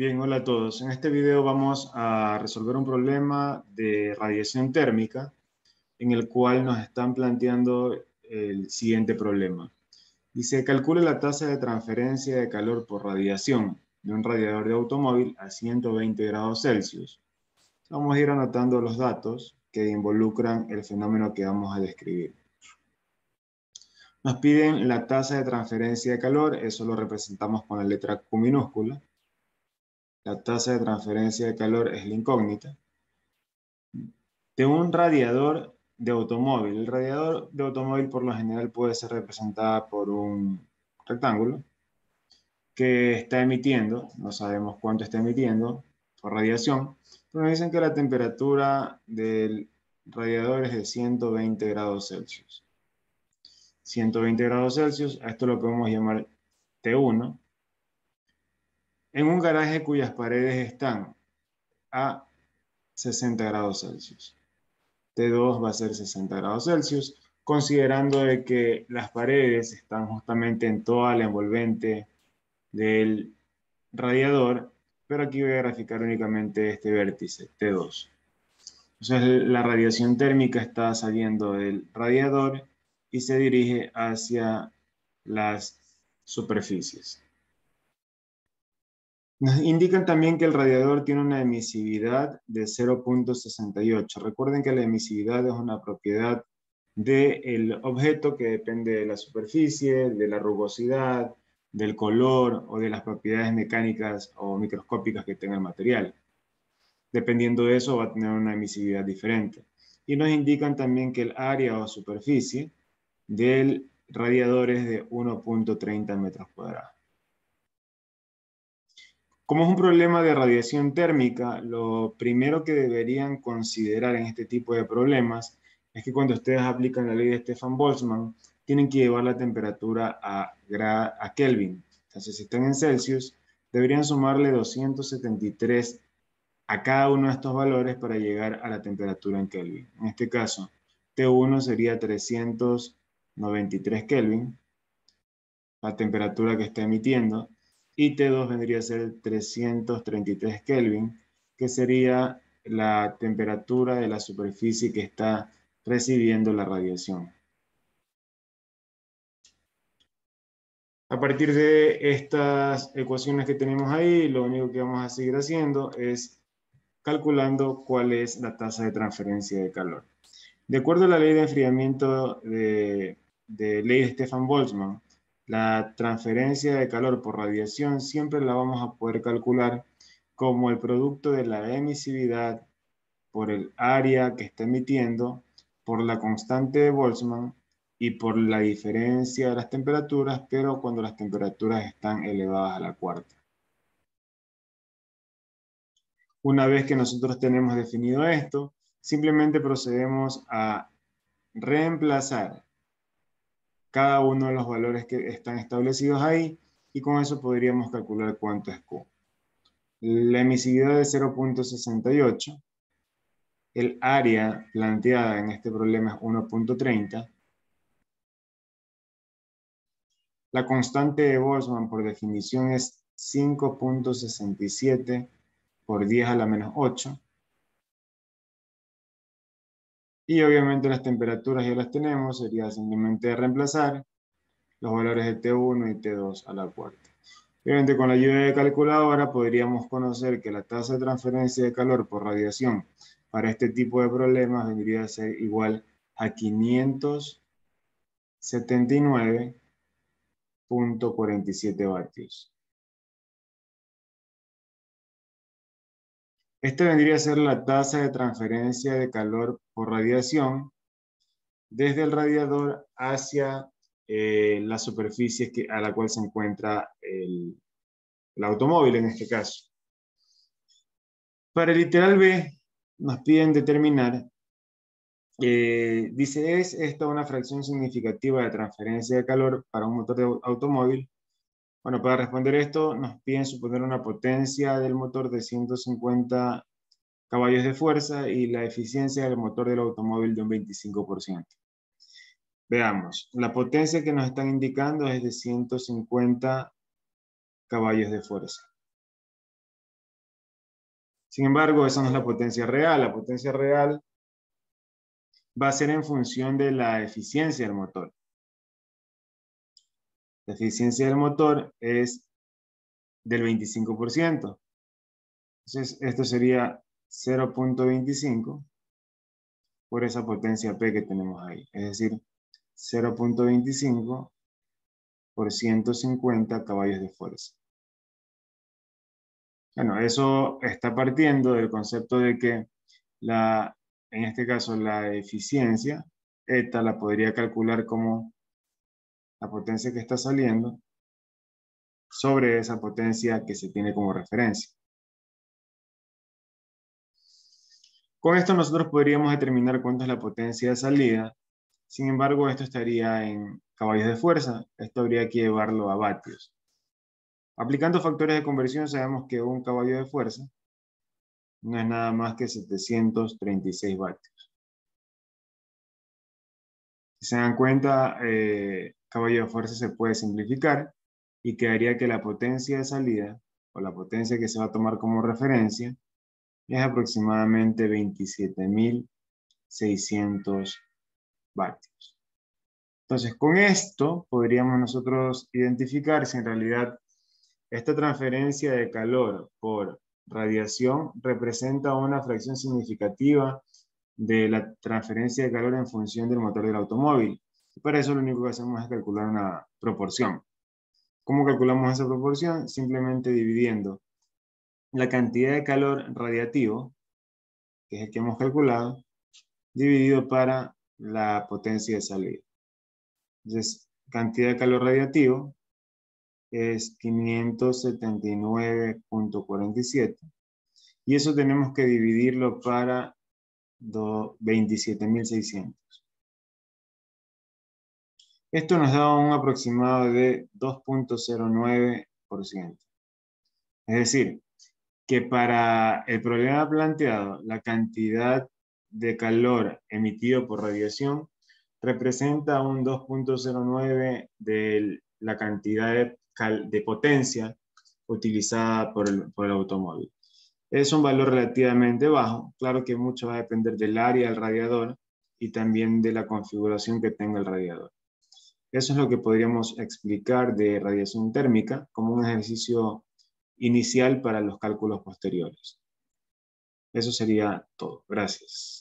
Bien, hola a todos. En este video vamos a resolver un problema de radiación térmica en el cual nos están planteando el siguiente problema. Dice, calcule la tasa de transferencia de calor por radiación de un radiador de automóvil a 120 grados Celsius. Vamos a ir anotando los datos que involucran el fenómeno que vamos a describir. Nos piden la tasa de transferencia de calor, eso lo representamos con la letra Q minúscula la tasa de transferencia de calor es la incógnita, de un radiador de automóvil. El radiador de automóvil por lo general puede ser representada por un rectángulo que está emitiendo, no sabemos cuánto está emitiendo por radiación, pero nos dicen que la temperatura del radiador es de 120 grados Celsius. 120 grados Celsius, a esto lo podemos llamar T1, en un garaje cuyas paredes están a 60 grados Celsius. T2 va a ser 60 grados Celsius, considerando de que las paredes están justamente en toda la envolvente del radiador, pero aquí voy a graficar únicamente este vértice, T2. Entonces la radiación térmica está saliendo del radiador y se dirige hacia las superficies. Nos indican también que el radiador tiene una emisividad de 0.68. Recuerden que la emisividad es una propiedad del objeto que depende de la superficie, de la rugosidad, del color o de las propiedades mecánicas o microscópicas que tenga el material. Dependiendo de eso va a tener una emisividad diferente. Y nos indican también que el área o superficie del radiador es de 1.30 metros cuadrados. Como es un problema de radiación térmica, lo primero que deberían considerar en este tipo de problemas es que cuando ustedes aplican la ley de Stefan Boltzmann, tienen que llevar la temperatura a, a Kelvin. Entonces, si están en Celsius, deberían sumarle 273 a cada uno de estos valores para llegar a la temperatura en Kelvin. En este caso, T1 sería 393 Kelvin, la temperatura que está emitiendo, y T2 vendría a ser 333 Kelvin, que sería la temperatura de la superficie que está recibiendo la radiación. A partir de estas ecuaciones que tenemos ahí, lo único que vamos a seguir haciendo es calculando cuál es la tasa de transferencia de calor. De acuerdo a la ley de enfriamiento de, de ley de Stefan Boltzmann, la transferencia de calor por radiación siempre la vamos a poder calcular como el producto de la emisividad por el área que está emitiendo, por la constante de Boltzmann y por la diferencia de las temperaturas, pero cuando las temperaturas están elevadas a la cuarta. Una vez que nosotros tenemos definido esto, simplemente procedemos a reemplazar cada uno de los valores que están establecidos ahí y con eso podríamos calcular cuánto es Q. La emisividad de 0.68, el área planteada en este problema es 1.30, la constante de Boltzmann por definición es 5.67 por 10 a la menos 8, y obviamente las temperaturas ya las tenemos, sería simplemente reemplazar los valores de T1 y T2 a la cuarta. Obviamente con la ayuda de calculadora podríamos conocer que la tasa de transferencia de calor por radiación para este tipo de problemas vendría a ser igual a 579.47 vatios. Esta vendría a ser la tasa de transferencia de calor por radiación desde el radiador hacia eh, la superficie que, a la cual se encuentra el, automóvil en este caso. Para el literal B nos piden determinar, eh, dice, ¿es esta una fracción significativa de transferencia de calor para un motor de automóvil? Bueno, para responder esto nos piden suponer una potencia del motor de 150 caballos de fuerza y la eficiencia del motor del automóvil de un 25%. Veamos, la potencia que nos están indicando es de 150 caballos de fuerza. Sin embargo, esa no es la potencia real. La potencia real va a ser en función de la eficiencia del motor. La eficiencia del motor es del 25%. Entonces, esto sería 0.25 por esa potencia P que tenemos ahí. Es decir, 0.25 por 150 caballos de fuerza. Bueno, eso está partiendo del concepto de que la, en este caso la eficiencia, esta la podría calcular como la potencia que está saliendo sobre esa potencia que se tiene como referencia. Con esto nosotros podríamos determinar cuánto es la potencia de salida. Sin embargo, esto estaría en caballos de fuerza. Esto habría que llevarlo a vatios. Aplicando factores de conversión sabemos que un caballo de fuerza no es nada más que 736 vatios. Si se dan cuenta, eh, caballo de fuerza se puede simplificar y quedaría que la potencia de salida o la potencia que se va a tomar como referencia es aproximadamente 27.600 vatios. Entonces, con esto podríamos nosotros identificar si en realidad esta transferencia de calor por radiación representa una fracción significativa de la transferencia de calor en función del motor del automóvil. Para eso lo único que hacemos es calcular una proporción. ¿Cómo calculamos esa proporción? Simplemente dividiendo la cantidad de calor radiativo, que es el que hemos calculado, dividido para la potencia de salida. Entonces, cantidad de calor radiativo es 579.47 y eso tenemos que dividirlo para 27.600. Esto nos da un aproximado de 2.09%. Es decir, que para el problema planteado, la cantidad de calor emitido por radiación representa un 2.09 de la cantidad de potencia utilizada por el automóvil. Es un valor relativamente bajo. Claro que mucho va a depender del área del radiador y también de la configuración que tenga el radiador. Eso es lo que podríamos explicar de radiación térmica como un ejercicio inicial para los cálculos posteriores. Eso sería todo. Gracias.